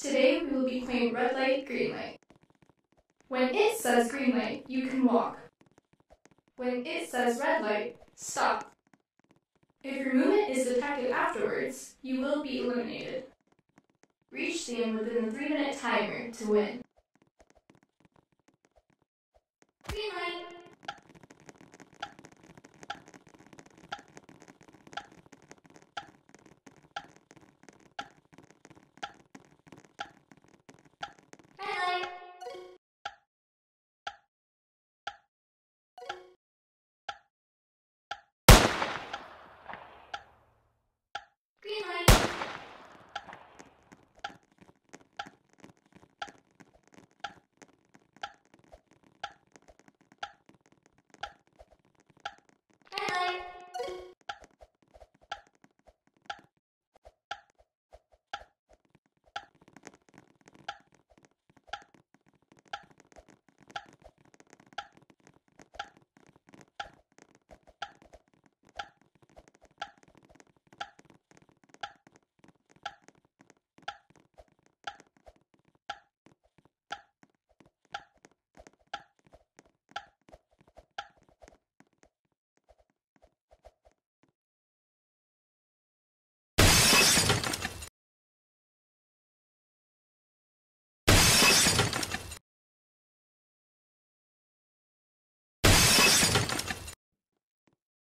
Today we will be playing red light, green light. When it says green light, you can walk. When it says red light, stop. If your movement is detected afterwards, you will be eliminated. Reach the end within the 3 minute timer to win. Green light! Red light! Green light! Red light!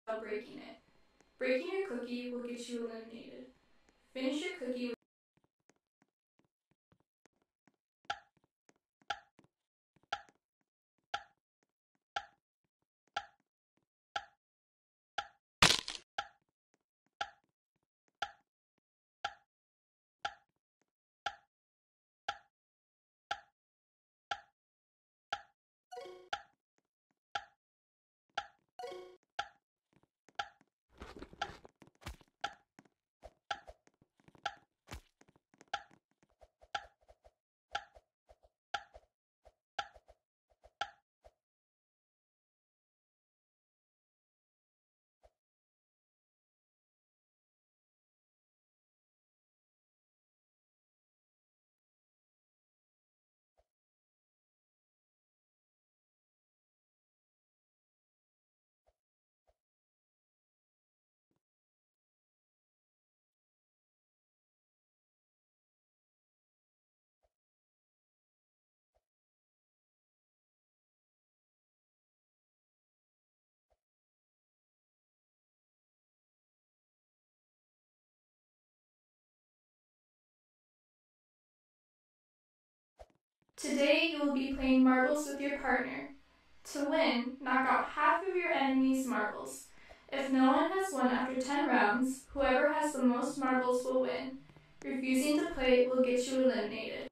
Without breaking it. Breaking your cookie will get you eliminated. Finish your cookie Today you will be playing marbles with your partner. To win, knock out half of your enemy's marbles. If no one has won after 10 rounds, whoever has the most marbles will win. Refusing to play will get you eliminated.